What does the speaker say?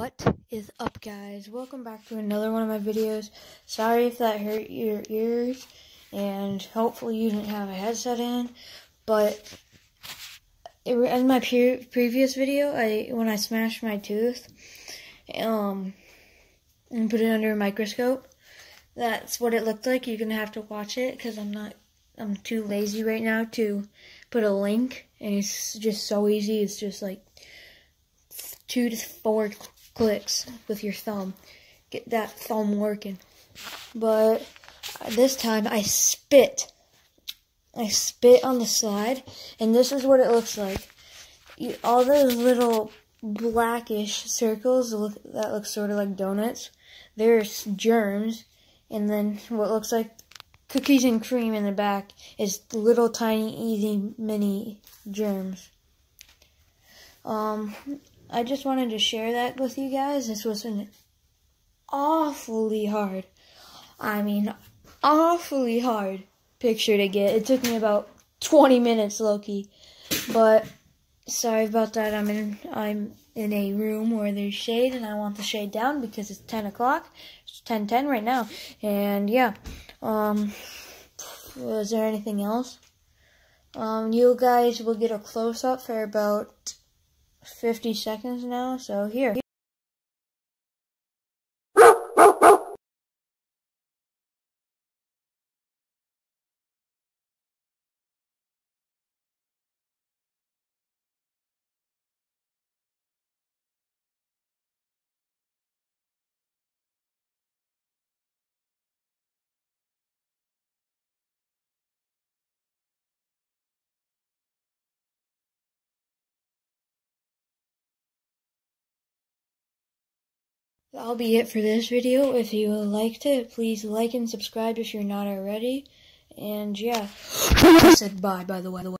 What is up guys? Welcome back to another one of my videos. Sorry if that hurt your ears and hopefully you didn't have a headset in, but in my pre previous video, I when I smashed my tooth um and put it under a microscope, that's what it looked like. You're going to have to watch it cuz I'm not I'm too lazy right now to put a link and it's just so easy. It's just like two to four clicks with your thumb. Get that thumb working. But this time I spit. I spit on the slide, and this is what it looks like. You, all those little blackish circles look, that look sort of like donuts. There's germs, and then what looks like cookies and cream in the back is little tiny, easy, mini germs. Um, I just wanted to share that with you guys. This was an awfully hard, I mean, awfully hard picture to get. It took me about 20 minutes, Loki. But sorry about that. I'm in I'm in a room where there's shade, and I want the shade down because it's 10 o'clock. It's 10:10 right now, and yeah. Um, was there anything else? Um, you guys will get a close up for about 50 seconds now, so here. That'll be it for this video. If you liked it, please like and subscribe if you're not already. And yeah, I said bye, by the way.